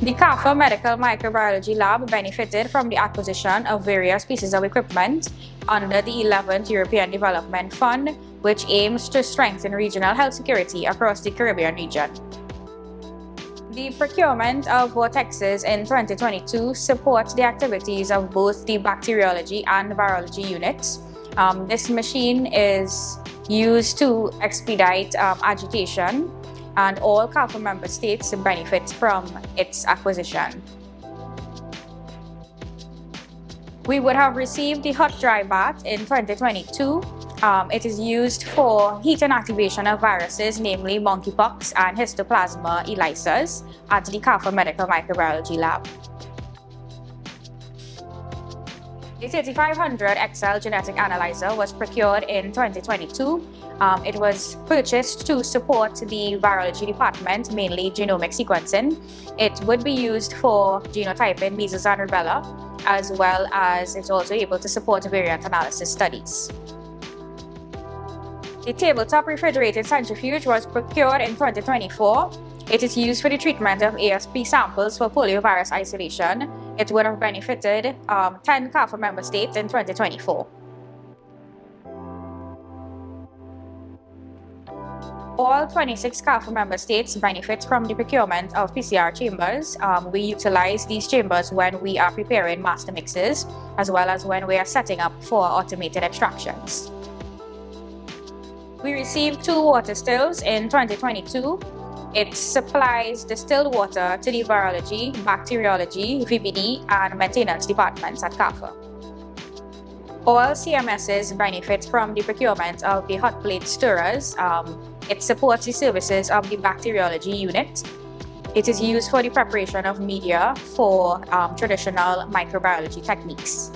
The CARPHA Medical Microbiology Lab benefited from the acquisition of various pieces of equipment under the 11th European Development Fund, which aims to strengthen regional health security across the Caribbean region. The procurement of vortexes in 2022 supports the activities of both the bacteriology and virology units. Um, this machine is used to expedite um, agitation and all CARPHA member states benefit from its acquisition. We would have received the hot dry bath in 2022. Um, it is used for heat inactivation of viruses, namely monkeypox and histoplasma ELISAs at the CARPHA Medical Microbiology Lab. The 3500 XL genetic analyzer was procured in 2022. Um, it was purchased to support the virology department, mainly genomic sequencing. It would be used for genotyping measles and rubella, as well as it's also able to support variant analysis studies. The tabletop refrigerated centrifuge was procured in 2024 it is used for the treatment of AFP samples for poliovirus isolation. It would have benefited um, 10 CARPHA member states in 2024. All 26 CARPHA member states benefit from the procurement of PCR chambers. Um, we utilize these chambers when we are preparing master mixes, as well as when we are setting up for automated extractions. We received two water stills in 2022 it supplies distilled water to the virology, bacteriology, VBD, and maintenance departments at CARPHA. All CMSs benefit from the procurement of the hot plate stirrers. Um, it supports the services of the bacteriology unit. It is used for the preparation of media for um, traditional microbiology techniques.